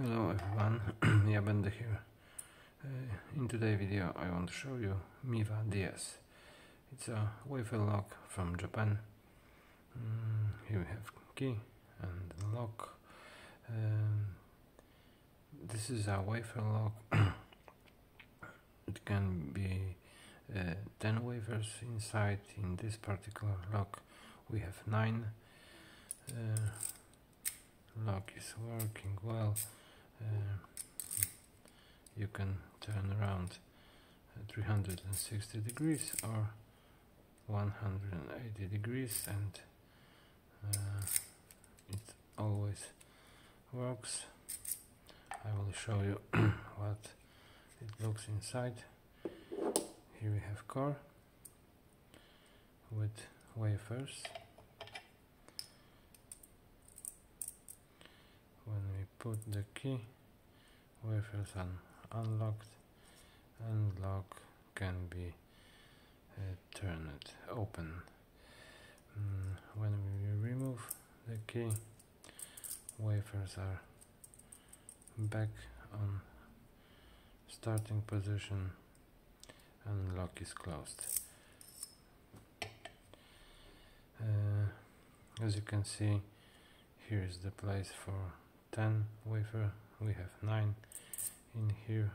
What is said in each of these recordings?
Hello everyone, yabende here. Uh, in today's video I want to show you Miwa DS. It's a wafer lock from Japan. Mm, here we have key and lock. Um, this is a wafer lock. it can be uh, 10 wafers inside. In this particular lock we have 9. Uh, lock is working well you can turn around. 360 degrees or 180 degrees and uh, it always works. I will show you what it looks inside. Here we have core with wafers. When we put the key wafers are unlocked and lock can be uh, turned open. Mm, when we remove the key wafers are back on starting position. And lock is closed. Uh, as you can see here is the place for 10 wafer. We have 9 in here.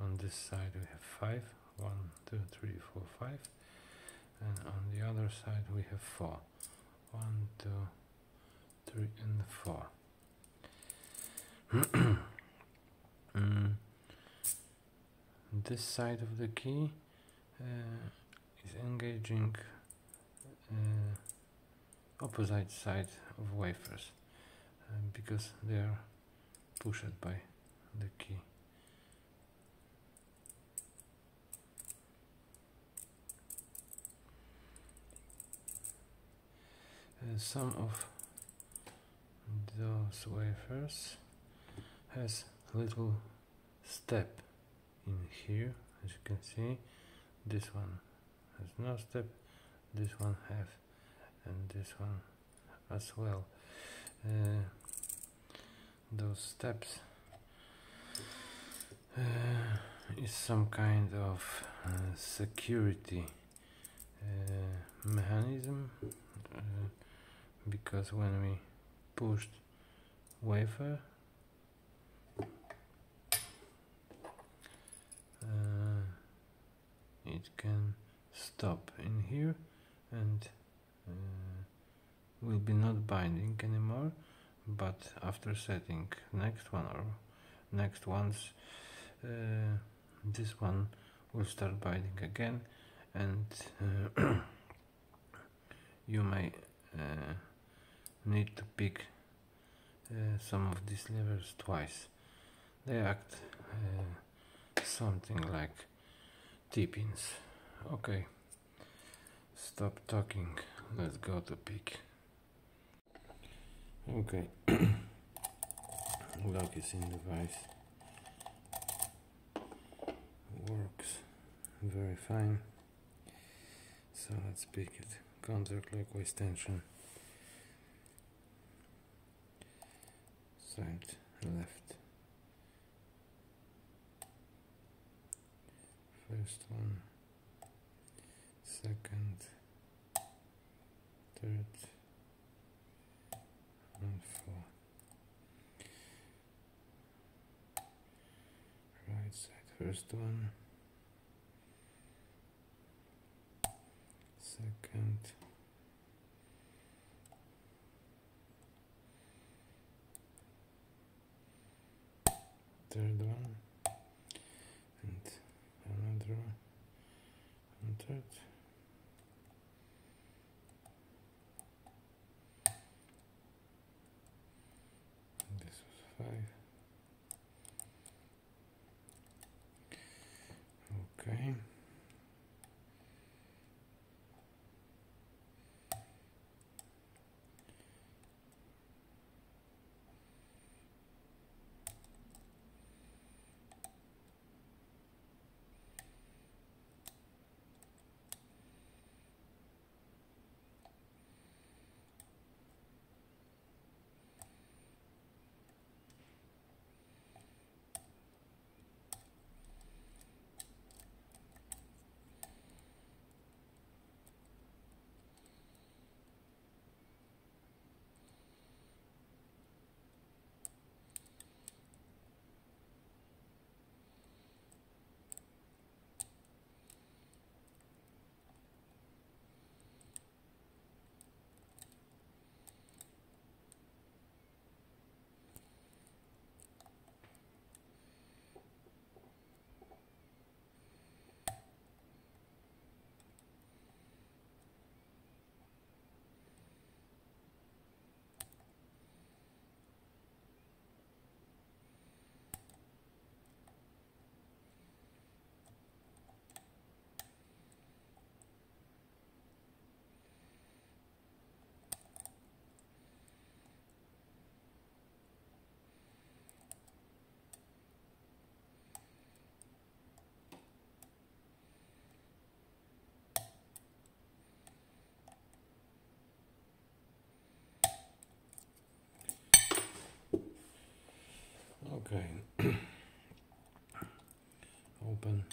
On this side we have 5 1 2 3 4 5 and on the other side we have 4 1 2 3 and 4 mm. this side of the key uh, is engaging uh, opposite side of wafers um, because they are pushed by the key. Uh, some of those wafers has little step in here as you can see this one has no step this one have and this one as well. Uh, those steps uh, is some kind of uh, security uh, mechanism uh, because when we pushed wafer uh, it can stop in here and will be not binding anymore but after setting next one or next ones uh, this one will start binding again and uh, you may uh, need to pick uh, some of these levers twice. They act uh, something like T-pins. Okay. Stop talking let's go to pick Okay, lock is in device. Works very fine. So let's pick it. Counterclockwise tension. Side left. First one. Second. Third. And four. Right side first one, second, third one, and another one, and third. Five. Okay. Open.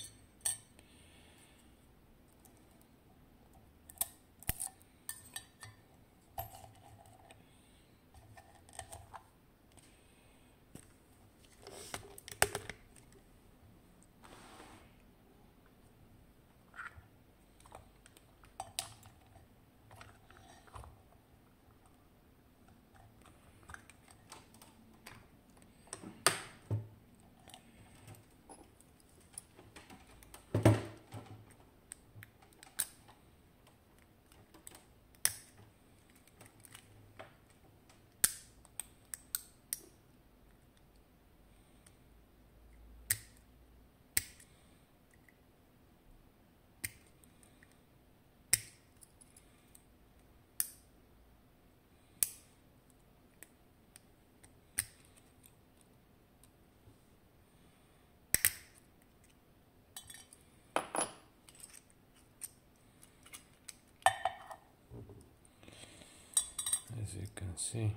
As you can see.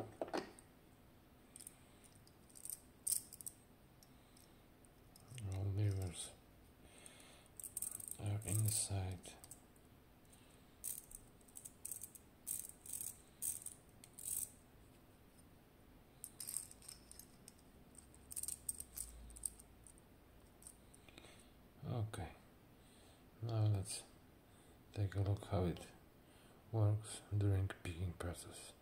All levers are inside. Okay now let's take a look how it works during picking process